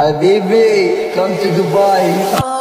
Hi, baby. come to Dubai.